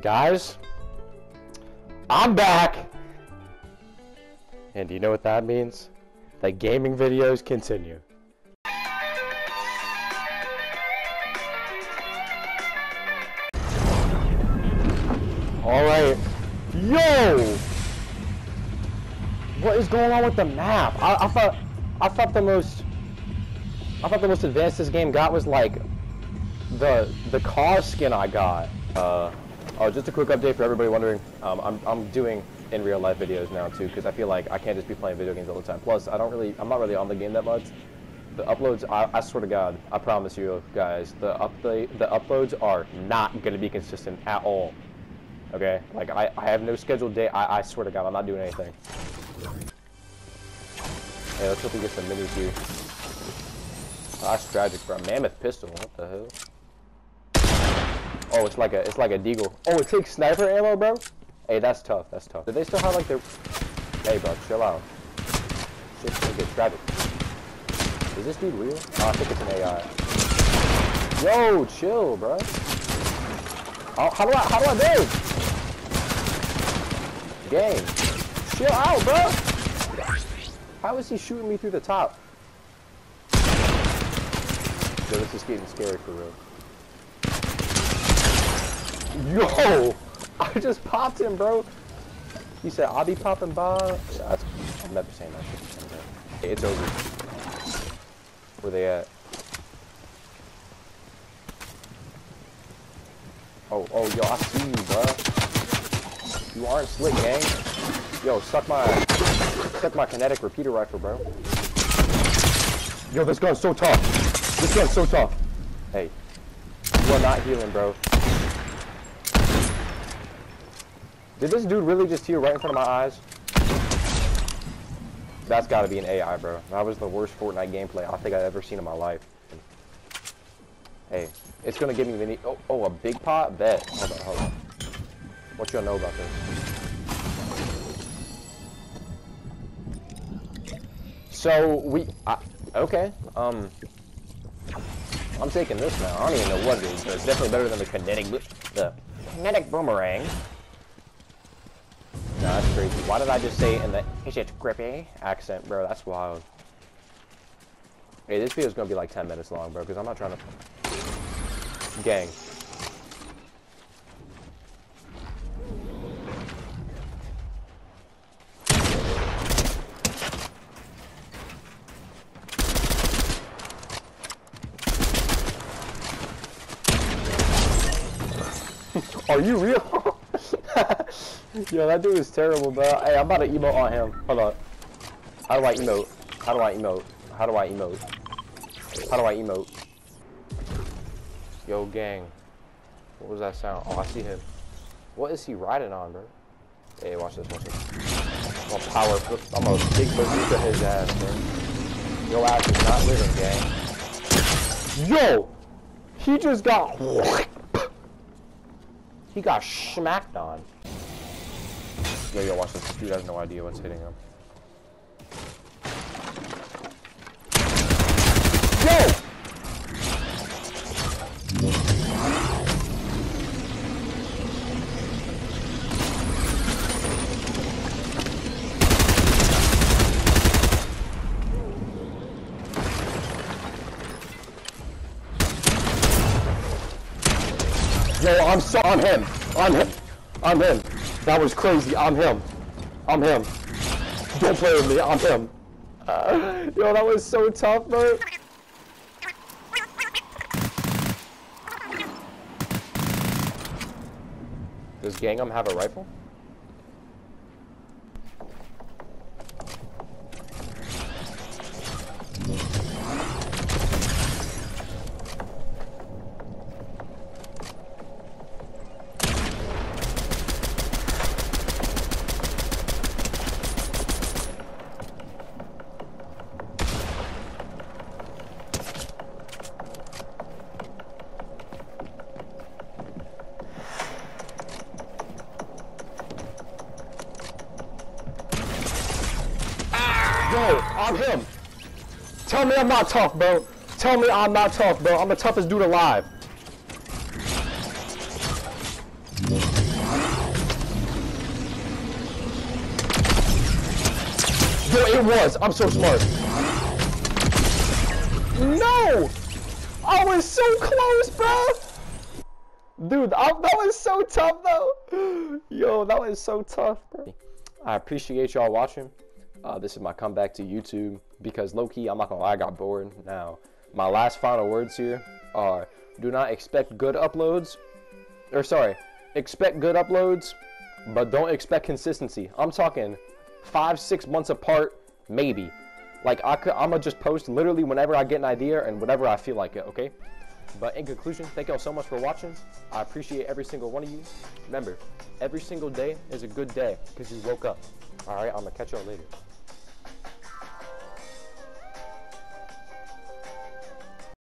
Guys, I'm back! And do you know what that means? That gaming videos continue. Alright. Yo! What is going on with the map? I, I thought I thought the most I thought the most advanced this game got was like the the car skin I got. Uh, oh, just a quick update for everybody wondering. Um, I'm I'm doing in real life videos now too because I feel like I can't just be playing video games all the time. Plus, I don't really I'm not really on the game that much. The uploads, I, I swear to God, I promise you guys, the update the uploads are not gonna be consistent at all. Okay, like I, I have no scheduled day. I, I swear to God, I'm not doing anything. Hey, let's hope we get some minis here. Oh, that's tragic, bro. Mammoth pistol. What the hell? Oh, it's like a it's like a deagle. Oh, it takes sniper ammo, bro. Hey, that's tough. That's tough. Do they still have like their? Hey, bro, chill out. Shit's gonna get tragic. Is this dude real? Oh, I think it's an AI. Yo, chill, bro. Oh, how do I how do I build? Game. Chill out, bro. How is he shooting me through the top? Yo, this is getting scary for real. Yo! I just popped him, bro. He said, I'll be popping that's, I'm never saying that shit. It's over. Where they at? Oh, oh, yo, I see you, bro. You aren't slick, gang. Yo, suck my, suck my kinetic repeater rifle, bro. Yo, this gun's so tough. This gun's so tough. Hey, you are not healing, bro. Did this dude really just heal right in front of my eyes? That's gotta be an AI, bro. That was the worst Fortnite gameplay I think I've ever seen in my life. Hey, it's gonna give me mini- oh, oh, a big pot? Bet. Hold on, hold on. What y'all know about this? So, we- I, okay, um... I'm taking this now. I don't even know what it is, but it's definitely better than the kinetic- the kinetic boomerang. Why did I just say in the is it grippy accent, bro? That's wild. Hey, this video's gonna be like 10 minutes long, bro, because I'm not trying to... Gang. Are you real? Yo, that dude is terrible, bro. Hey, I'm about to emote on him. Hold on. How do I emote? How do I emote? How do I emote? How do I emote? Yo, gang. What was that sound? Oh, I see him. What is he riding on, bro? Hey, watch this, watch this. I'm gonna power flip. I'm gonna big bazooka his ass, man. Your ass is not living, gang. Yo! He just got... He got smacked on. Yo, yo, watch this. This dude has no idea what's hitting him. Yo! Yo, I'm so I'm him. I'm him. I'm him. That was crazy. I'm him. I'm him. Don't play with me. I'm him. Uh, yo, that was so tough, bro. Does Gangnam have a rifle? Yo, I'm him. Tell me I'm not tough, bro. Tell me I'm not tough, bro. I'm the toughest dude alive. Yo, it was. I'm so smart. No! I was so close, bro! Dude, I, that was so tough, though. Yo, that was so tough, bro. I appreciate y'all watching. Uh, this is my comeback to YouTube because low-key, I'm not gonna lie, I got bored. Now, my last final words here are do not expect good uploads. Or sorry, expect good uploads, but don't expect consistency. I'm talking five, six months apart, maybe. Like I could, I'ma just post literally whenever I get an idea and whenever I feel like it. Okay. But in conclusion, thank y'all so much for watching. I appreciate every single one of you. Remember, every single day is a good day because you woke up. All right, I'm gonna catch y'all later.